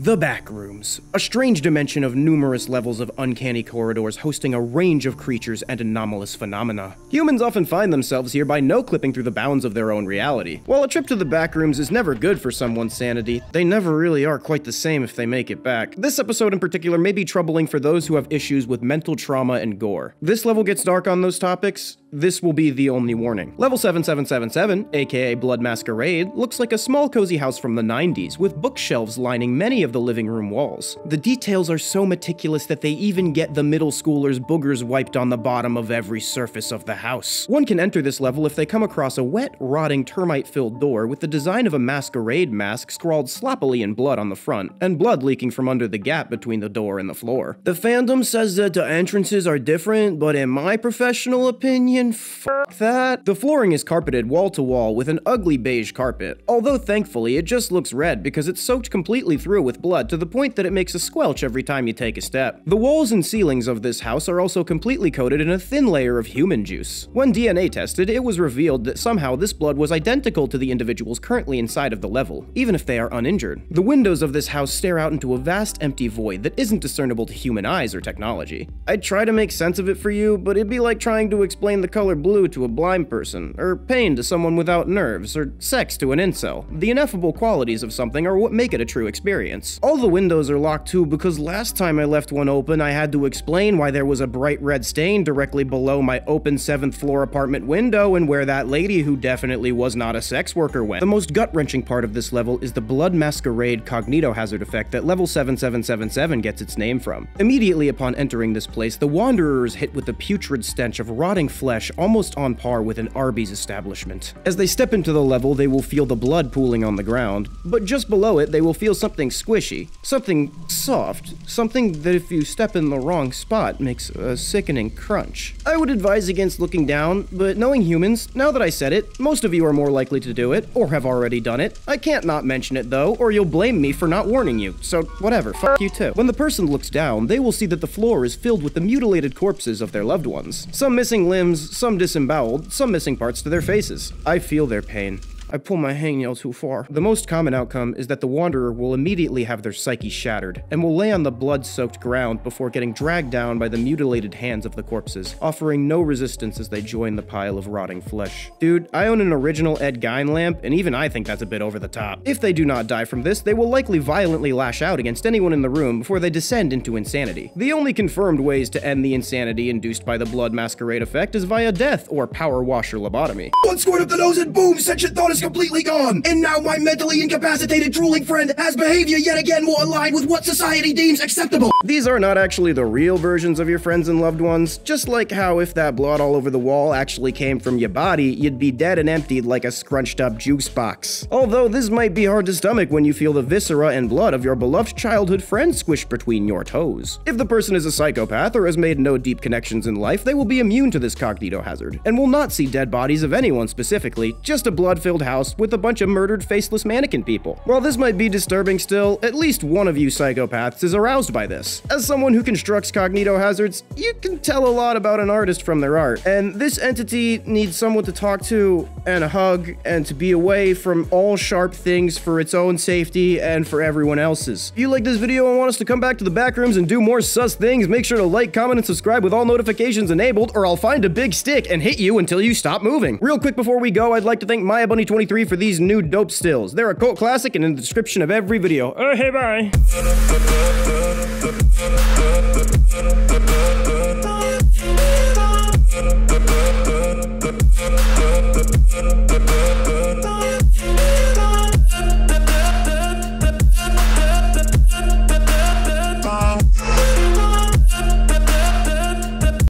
The Backrooms, a strange dimension of numerous levels of uncanny corridors hosting a range of creatures and anomalous phenomena. Humans often find themselves here by no clipping through the bounds of their own reality. While a trip to the Backrooms is never good for someone's sanity, they never really are quite the same if they make it back. This episode in particular may be troubling for those who have issues with mental trauma and gore. This level gets dark on those topics, this will be the only warning. Level 7777, aka Blood Masquerade, looks like a small cozy house from the 90s, with bookshelves lining many of the living room walls. The details are so meticulous that they even get the middle schoolers' boogers wiped on the bottom of every surface of the house. One can enter this level if they come across a wet, rotting, termite-filled door with the design of a masquerade mask scrawled sloppily in blood on the front, and blood leaking from under the gap between the door and the floor. The fandom says that the entrances are different, but in my professional opinion, that. The flooring is carpeted wall to wall with an ugly beige carpet, although thankfully it just looks red because it's soaked completely through with blood to the point that it makes a squelch every time you take a step. The walls and ceilings of this house are also completely coated in a thin layer of human juice. When DNA tested, it was revealed that somehow this blood was identical to the individuals currently inside of the level, even if they are uninjured. The windows of this house stare out into a vast empty void that isn't discernible to human eyes or technology. I'd try to make sense of it for you, but it'd be like trying to explain the the color blue to a blind person, or pain to someone without nerves, or sex to an incel. The ineffable qualities of something are what make it a true experience. All the windows are locked too because last time I left one open, I had to explain why there was a bright red stain directly below my open 7th floor apartment window and where that lady who definitely was not a sex worker went. The most gut-wrenching part of this level is the blood masquerade cognitohazard effect that level 7777 gets its name from. Immediately upon entering this place, the wanderer is hit with the putrid stench of rotting flesh almost on par with an Arby's establishment. As they step into the level, they will feel the blood pooling on the ground, but just below it, they will feel something squishy, something soft, something that if you step in the wrong spot makes a sickening crunch. I would advise against looking down, but knowing humans, now that I said it, most of you are more likely to do it, or have already done it. I can't not mention it though, or you'll blame me for not warning you, so whatever, fuck you too. When the person looks down, they will see that the floor is filled with the mutilated corpses of their loved ones. Some missing limbs, some disemboweled, some missing parts to their faces. I feel their pain. I pull my hangnail too far. The most common outcome is that the Wanderer will immediately have their psyche shattered, and will lay on the blood-soaked ground before getting dragged down by the mutilated hands of the corpses, offering no resistance as they join the pile of rotting flesh. Dude, I own an original Ed Gein lamp, and even I think that's a bit over the top. If they do not die from this, they will likely violently lash out against anyone in the room before they descend into insanity. The only confirmed ways to end the insanity induced by the blood masquerade effect is via death or power washer lobotomy. One squirt up the nose and boom, sentient thought is is completely gone. And now my mentally incapacitated drooling friend has behavior yet again more aligned with what society deems acceptable. These are not actually the real versions of your friends and loved ones, just like how if that blood all over the wall actually came from your body, you'd be dead and emptied like a scrunched up juice box. Although this might be hard to stomach when you feel the viscera and blood of your beloved childhood friend squished between your toes. If the person is a psychopath or has made no deep connections in life, they will be immune to this cognito hazard, and will not see dead bodies of anyone specifically, just a blood-filled house with a bunch of murdered faceless mannequin people. While this might be disturbing still, at least one of you psychopaths is aroused by this. As someone who constructs cognito hazards, you can tell a lot about an artist from their art, and this entity needs someone to talk to and a hug and to be away from all sharp things for its own safety and for everyone else's. If you like this video and want us to come back to the back rooms and do more sus things, make sure to like, comment, and subscribe with all notifications enabled, or I'll find a big stick and hit you until you stop moving. Real quick before we go, I'd like to thank Maya Bunny 23 for these new dope stills. They're a cult classic and in the description of every video. Oh, hey, bye.